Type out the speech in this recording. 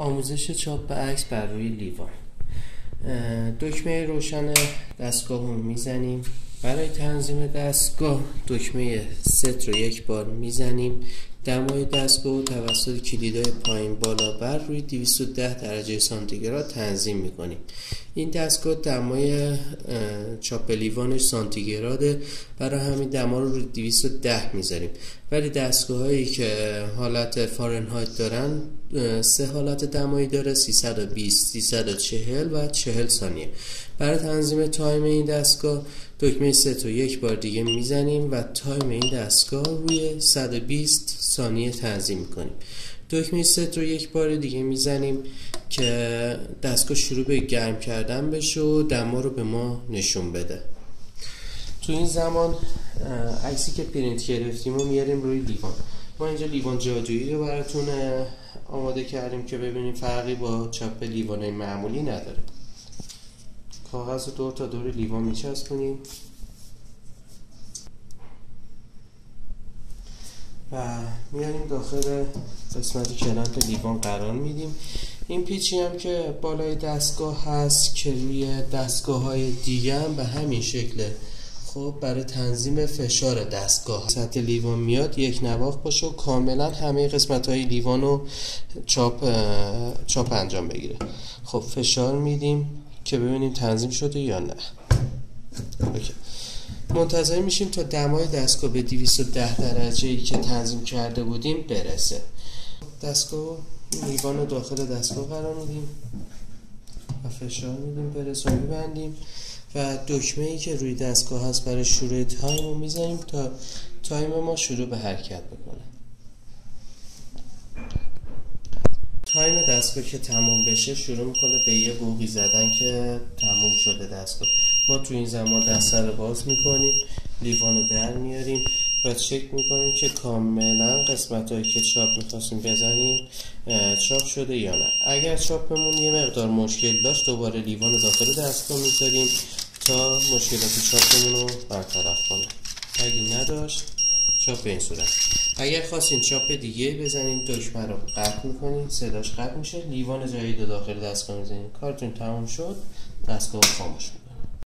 آموزش چاپ به عکس بر روی لیوان. دکمه روشن دستگاه رو می‌زنیم. برای تنظیم دستگاه دکمه ست رو یک بار می‌زنیم. دمای دستگاه توسط کلیدهای پایین بالا بر روی 210 درجه سانتیگراد تنظیم می‌کنیم. این دستگاه دمای چاپ لیوانش سانتیگراده. برای همین دما رو روی 210 می‌ذاریم. ولی دستگاه هایی که حالت فارنهایت دارن سه حالت دمایی داره 320 340 و 40 ثانیه. برای تنظیم time این دستگاه دکمه ست رو یک بار دیگه می‌زنیم و time این دستگاه روی 120 ثانیه تنظیم می‌کنیم دکمه ست رو یک بار دیگه می‌زنیم که دستگاه شروع به گرم کردن بشه و دما رو به ما نشون بده. تو این زمان عکسی که پرینت گرفتیم رو میاریم روی لیوان. ما اینجا لیوان جادویی رو براتون آماده کردیم که ببینیم فرقی با چاپ لیوان معمولی نداره. کاغذ رو دور تا دور لیوان میچسبونیم. و میاریم داخل قسمت کلنت لیوان قرار میدیم. این پیچی هم که بالای دستگاه هست که روی دستگاه های دیگه هم به همین شکله. خب برای تنظیم فشار دستگاه. سطح لیوان میاد یک نواخ باشه و کاملا همه قسمت های لیوان رو چاپ, چاپ انجام بگیره. خب فشار میدیم. که ببینیم تنظیم شده یا نه. اوکی. منتظر میشیم تا دمای دستگاه به 210 درجه ای که تنظیم کرده بودیم برسه. دستگاه لیوان رو داخل دستگاه قرار میدیم و فشار میدیم برسه و میبندیم و دکمه ای که روی دستگاه هست برای شروع time رو می‌زنیم تا time ما شروع به حرکت بکنه. time دستگاه که تموم بشه شروع می‌کنه به یه بوقی زدن که تموم شده دستگاه. ما تو این زمان دست رو باز می‌کنیم لیوان در میاریم و چک می‌کنیم که کاملا قسمت هایی که چاپ می‌خواستیم بزنیم چاپ شده یا نه. اگر چاپمون یه مقدار مشکل داشت دوباره لیوان داخل دستگاه می‌ذاریم تا مشکلات چاپمون رو برطرف کنه. اگه نداشت چاپ به این صورت. اگر خواستین چاپ دیگه بزنین دکمه رو قطع می‌کنین صداش قطع میشه. لیوان جدید داخل دستگاه می‌زنین. کارتون تموم شد. دستگاه خاموش می‌کنین